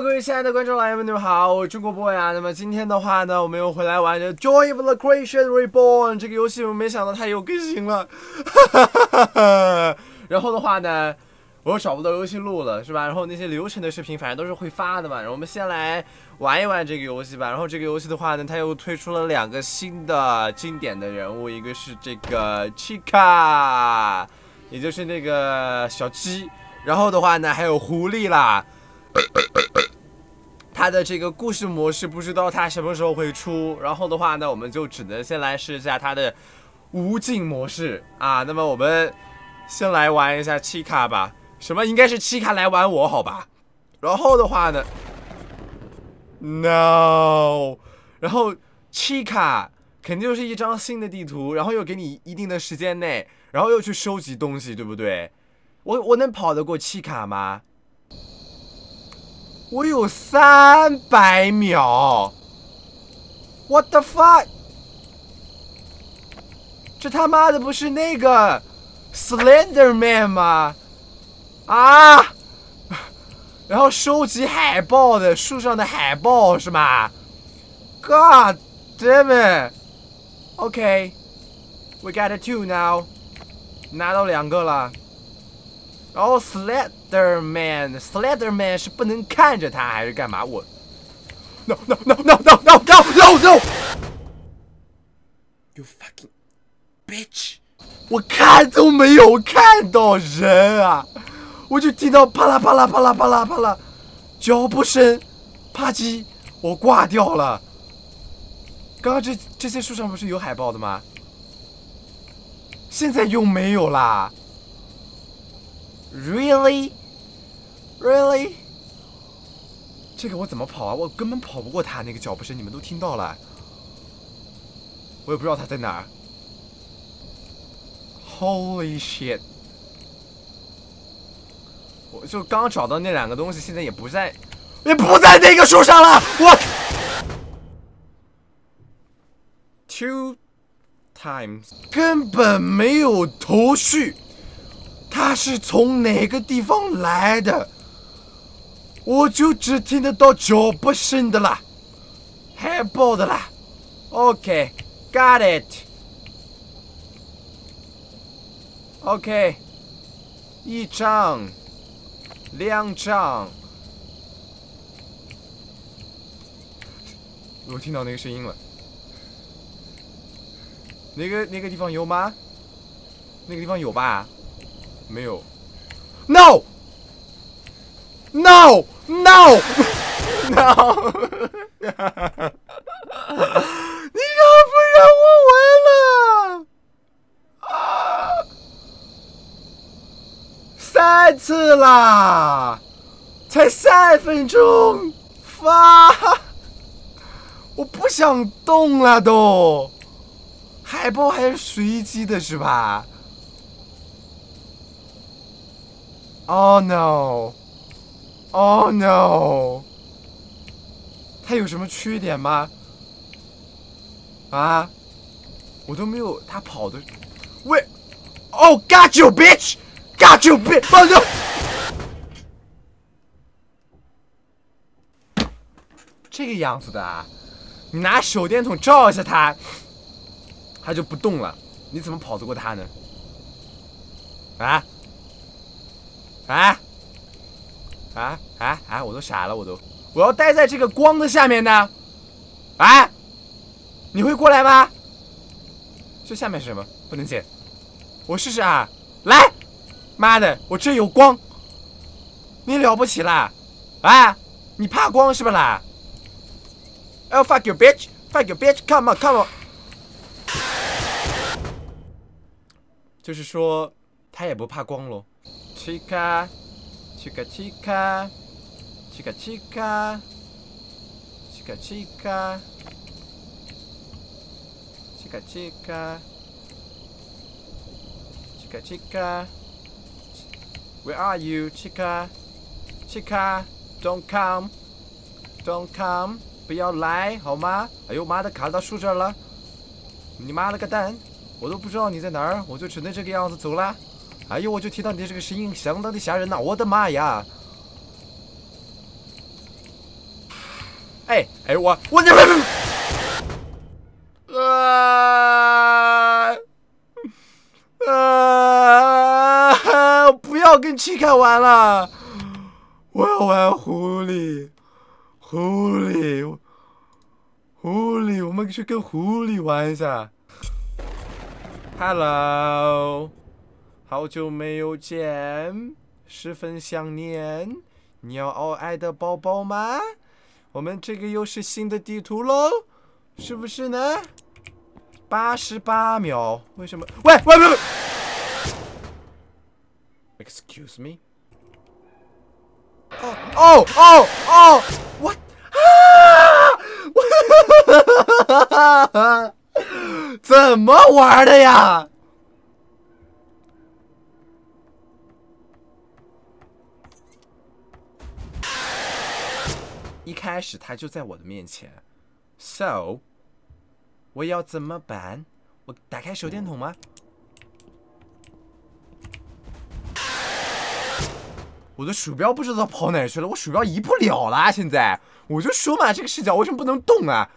各位亲爱的观众老爷们，你们好，我是中国 boy 啊。那么今天的话呢，我们又回来玩《Joy of the Creation Reborn》这个游戏，我没想到它又更新了。哈哈哈哈然后的话呢，我又找不到游戏录了，是吧？然后那些流程的视频，反正都是会发的嘛。然后我们先来玩一玩这个游戏吧。然后这个游戏的话呢，它又推出了两个新的经典的人物，一个是这个 Chica，也就是那个小鸡。然后的话呢，还有狐狸啦。它的这个故事模式不知道它什么时候会出，然后的话呢，我们就只能先来试一下它的无尽模式啊。那么我们先来玩一下七卡吧，什么应该是七卡来玩我好吧？然后的话呢，no，然后七卡肯定就是一张新的地图，然后又给你一定的时间内，然后又去收集东西，对不对？我我能跑得过七卡吗？我有三百秒，What the fuck？这他妈的不是那个 Slender Man 吗？啊！然后收集海报的树上的海报是吗？God damn it！OK，we got two now，拿到两个了。然后 Slenderman，Slenderman 是不能看着他还是干嘛？我 No No No No No No No No No！You fucking bitch！我看都没有看到人啊，我就听到啪啦啪啦啪啦啪啦啪啦脚步声，啪叽，我挂掉了。刚刚这这些树上不是有海报的吗？现在又没有啦。Really, really？这个我怎么跑啊？我根本跑不过他那个脚步声，你们都听到了。我也不知道他在哪儿。Holy shit！我就刚找到那两个东西，现在也不在，也不在那个树上了。我 two times 根本没有头绪。是从哪个地方来的？我就只听得到脚步声的啦，海报的啦。OK，got it。OK，一张，两张。我听到那个声音了。那个那个地方有吗？那个地方有吧？没有，No，No，No，No，你让不让我玩了？三次啦，才三分钟，发，我不想动了都，海报还是随机的是吧？？Oh no! Oh no! 他有什么缺点吗？啊？我都没有他跑的。喂！Oh, got you, bitch! Got you, bitch! 放手！这个样子的啊？你拿手电筒照一下他，他就不动了。你怎么跑得过他呢？啊？啊啊啊啊！我都傻了，我都，我要待在这个光的下面呢。啊，你会过来吗？这下面是什么？不能进。我试试啊！来，妈的，我这有光。你了不起啦？啊，你怕光是不啦？Oh fuck you bitch! Fuck you bitch! Come on, come on！就是说，他也不怕光喽。Chica, chica chica, chica chica, chica chica, chica chica, chica chica. Where are you, chica? Chica, don't come, don't come，不要来好吗？哎呦妈的，卡到树这儿了！你妈了个蛋！我都不知道你在哪儿，我就只能这个样子走了。哎呦！我就听到你的这个声音相当的吓人呐！我的妈呀！哎哎，我我这啊啊！不要跟七凯玩了，我要玩狐狸，狐狸，狐狸，我们去跟狐狸玩一下。Hello，好久没有见，十分想念。你要我爱的宝宝吗？我们这个又是新的地图喽，是不是呢？八十八秒，为什么？喂喂喂！Excuse me？哦哦哦哦！我啊！怎么玩的呀？一开始他就在我的面前，so 我要怎么办？我打开手电筒吗？我的鼠标不知道跑哪去了，我鼠标移不了了。现在我就说嘛，这个视角为什么不能动啊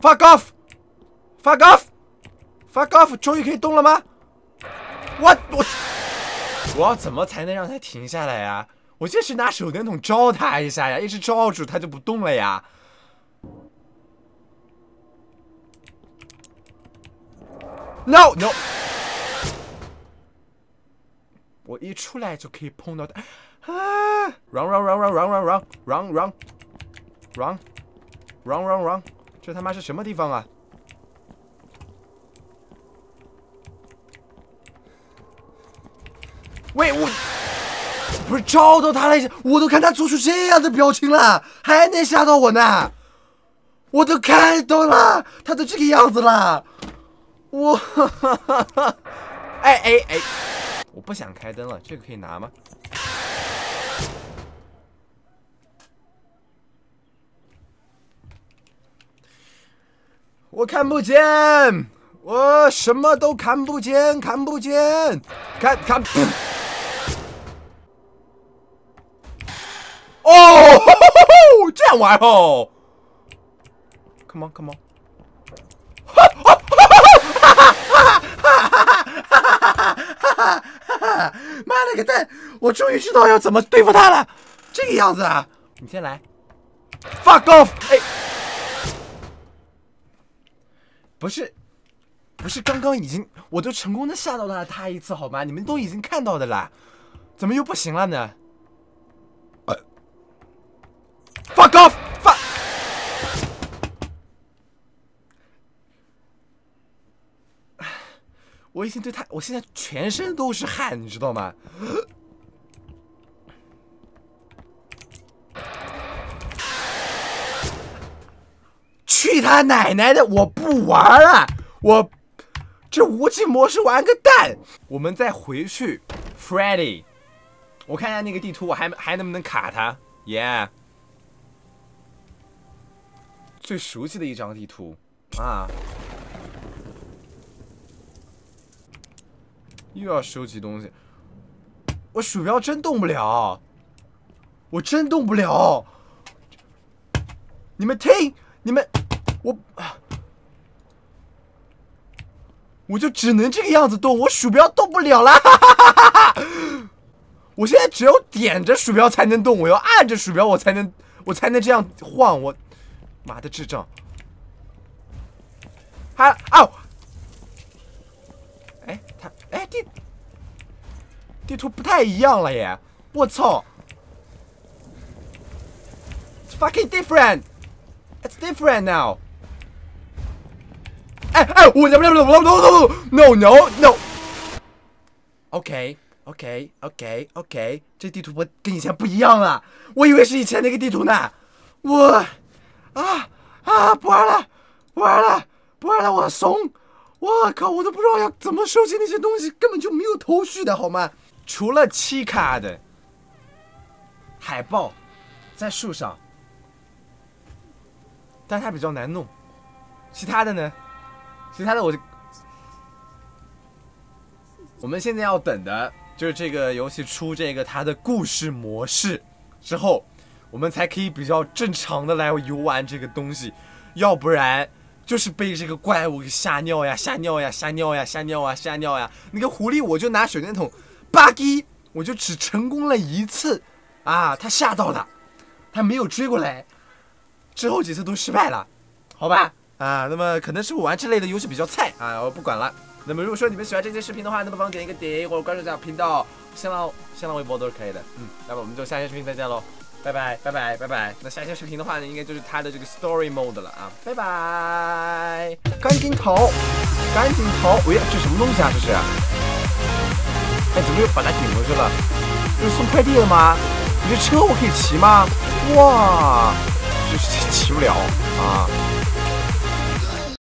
？Fuck off！Fuck off！Fuck off！终于可以动了吗？我我我要怎么才能让它停下来呀？我就是拿手电筒照他一下呀，一直照住他就不动了呀。No no，我一出来就可以碰到他。啊！Run run run run run run run run run run run run run，这他妈是什么地方啊？喂我。不是照到他了，我都看他做出这样的表情了，还能吓到我呢？我都看到了，他都这个样子了。我，哎哎哎，我不想开灯了，这个可以拿吗？我看不见，我什么都看不见，看不见，看看。哦，这样玩哦！Come on！哈哈哈哈哈哈哈哈！妈了个蛋！我终于知道要怎么对付他了。这个样子啊，你先来。Fuck off！哎，不是，不是，刚刚已经我都成功的吓到了他一次，好吗？你们都已经看到的啦，怎么又不行了呢？Fuck off！fuck！我已经对他，我现在全身都是汗，你知道吗？去他奶奶的！我不玩了，我这无尽模式玩个蛋！我们再回去，Freddy，我看一下那个地图，我还还能不能卡他？Yeah。最熟悉的一张地图啊！又要收集东西，我鼠标真动不了，我真动不了。你们听，你们，我，我就只能这个样子动，我鼠标动不了了。我现在只有点着鼠标才能动，我要按着鼠标我才能，我才能这样晃我。妈的智障！还哦，哎，他哎地地图不太一样了耶！我操！It's fucking different. It's different now. 哎哎，我不不不不不不 no no no. OK OK OK OK，这地图不跟以前不一样了，我以为是以前那个地图呢，我。啊啊！不玩了，不玩了，不玩了！我怂！我靠！我都不知道要怎么收集那些东西，根本就没有头绪的好吗？除了七卡的海报在树上，但它比较难弄。其他的呢？其他的我就……我们现在要等的就是这个游戏出这个它的故事模式之后。我们才可以比较正常的来游玩这个东西，要不然就是被这个怪物给吓尿呀、吓尿呀、吓尿呀、吓尿啊、吓尿呀。那个狐狸，我就拿手电筒，吧唧，我就只成功了一次啊，他吓到了，他没有追过来，之后几次都失败了，好吧？啊，那么可能是我玩这类的游戏比较菜啊，我不管了。那么如果说你们喜欢这期视频的话，那么帮点一个点或者关注一下频道，新浪新浪微博都是可以的。嗯，那么我们就下期视频再见喽，拜拜拜拜拜拜。那下期视频的话呢，应该就是他的这个 story mode 了啊，拜拜。赶紧逃，赶紧逃！喂，这什么东西啊？这是？哎，怎么又把他顶回去了？这是送快递的吗？你这车我可以骑吗？哇，这骑不了啊。